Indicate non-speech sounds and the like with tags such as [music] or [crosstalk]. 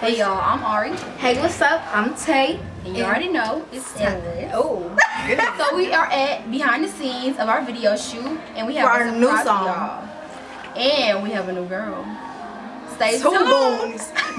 Hey y'all, I'm Ari. Hey, what's up? I'm Tay. And you already know it's Taylor. Oh, [laughs] So we are at behind the scenes of our video shoot and we have our new song. And we have a new girl. Stay two tuned. [laughs]